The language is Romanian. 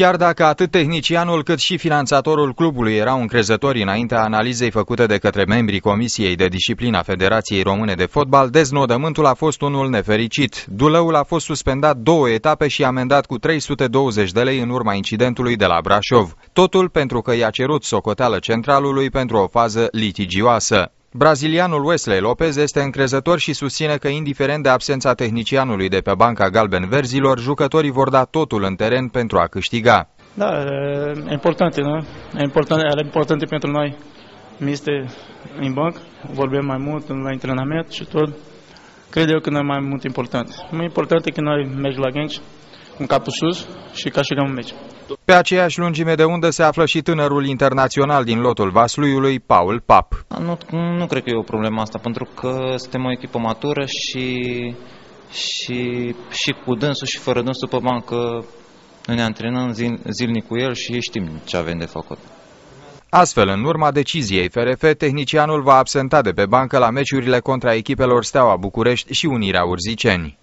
Chiar dacă atât tehnicianul cât și finanțatorul clubului erau încrezători înaintea analizei făcute de către membrii Comisiei de Disciplină a Federației Române de Fotbal, deznodământul a fost unul nefericit. Dulăul a fost suspendat două etape și amendat cu 320 de lei în urma incidentului de la Brașov. Totul pentru că i-a cerut socoteală centralului pentru o fază litigioasă. Brazilianul Wesley Lopez este încrezător și susține că, indiferent de absența tehnicianului de pe banca galben-verzilor, jucătorii vor da totul în teren pentru a câștiga. Da, e important, nu? E important, e important pentru noi. Este în banc, vorbim mai mult la antrenament și tot. Cred eu că nu e mai mult important. Mai important e că noi mergem la genci, în capul sus și câștigăm un meci. Pe aceeași lungime de undă se află și tânărul internațional din lotul Vasluiului, Paul Pap. Nu, nu cred că e o problemă asta, pentru că suntem o echipă matură și, și, și cu dânsul și fără dânsul pe bancă ne antrenăm zilnic cu el și știm ce avem de făcut. Astfel, în urma deciziei FRF, tehnicianul va absenta de pe bancă la meciurile contra echipelor Steaua București și Unirea Urziceni.